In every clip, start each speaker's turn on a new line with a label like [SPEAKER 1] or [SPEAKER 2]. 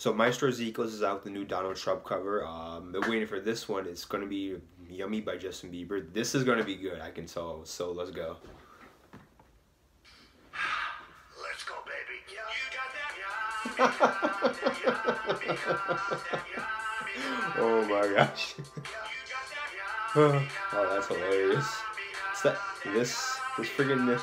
[SPEAKER 1] So Maestro Ziikos is out the new Donald Trump cover. Um, been waiting for this one. It's gonna be Yummy by Justin Bieber. This is gonna be good, I can tell. So let's go.
[SPEAKER 2] Let's go, baby. You got that?
[SPEAKER 1] oh my gosh. oh, that's hilarious. It's that this this friggin' this.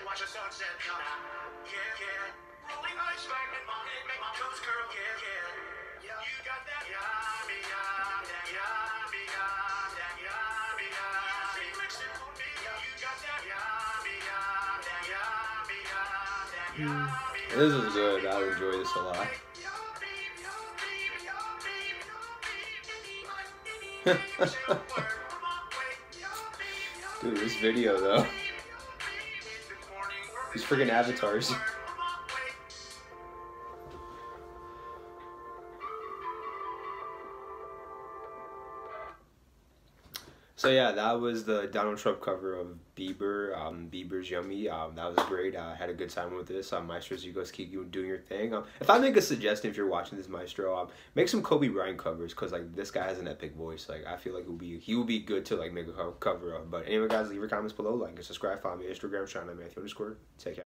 [SPEAKER 1] This is good. I enjoy this a lot. Dude, this video though. These freaking avatars. So yeah, that was the Donald Trump cover of Bieber. Um, Bieber's Yummy. Um, that was great. I had a good time with this. Um, Maestros, you guys keep doing your thing. Um, if I make a suggestion, if you're watching this Maestro, um, make some Kobe Bryant covers because like this guy has an epic voice. Like I feel like he'll be he be good to like make a cover of. But anyway, guys, leave your comments below, like and subscribe. Follow me on Instagram, Shawn Mathew underscore. Take care.